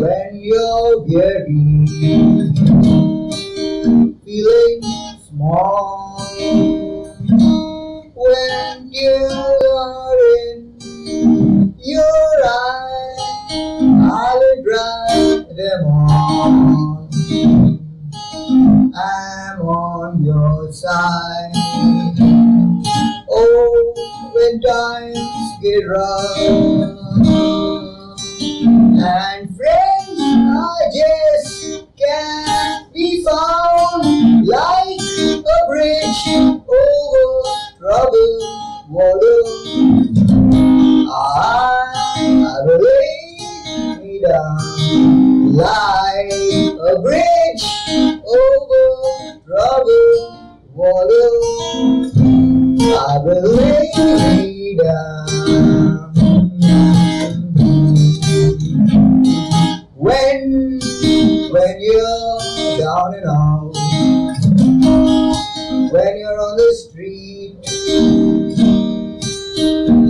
when you're weary, feeling small, when tears are in your eyes, I will dry them all. I'm on your side. Oh, when times get rough and friends I just can't be found like a bridge over troubled water. I will lay me down like a bridge over troubled water. I will down and out, when you're on the street,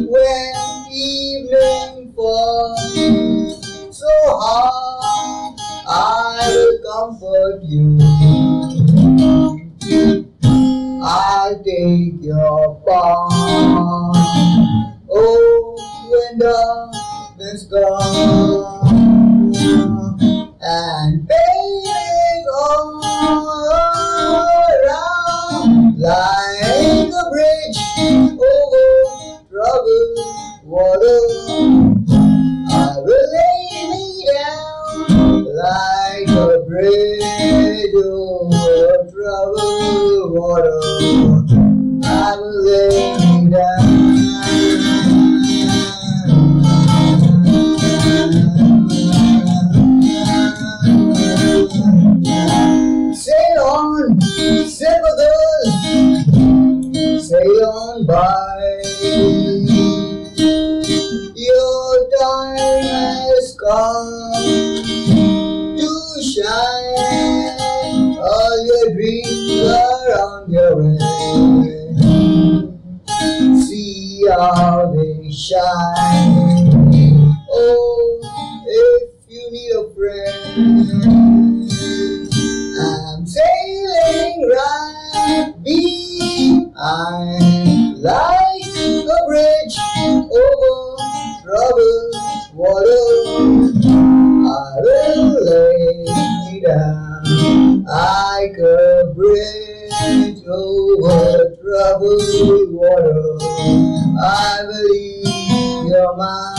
when evening falls so hard, I will comfort you. I'll take your part. Oh, when darkness comes and troubled water. I will lay me down. Sail on, simple girl, sail on by. Your time has come Dreams are on your way. See how they shine. Oh, if you need a friend, I'm sailing right behind like a bridge over troubled water. I will lay down troubled water. I believe you're mine.